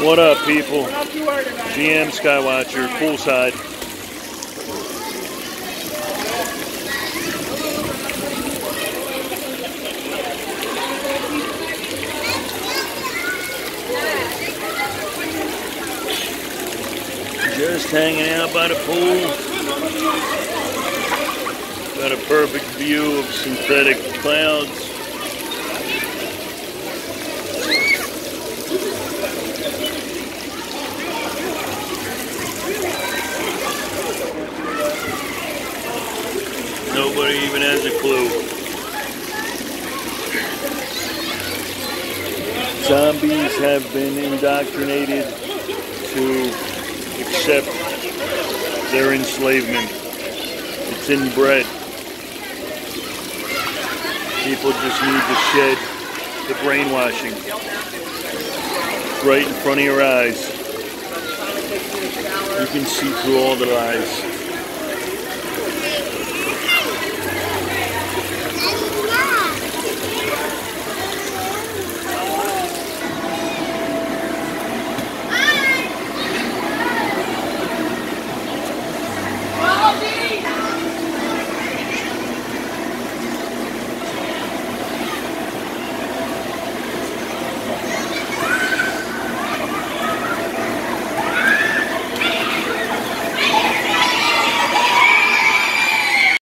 What up, people? GM Skywatcher, poolside. Just hanging out by the pool. Got a perfect view of synthetic clouds. Nobody even has a clue. Zombies have been indoctrinated to accept their enslavement. It's inbred. People just need to shed the brainwashing right in front of your eyes. You can see through all the lies.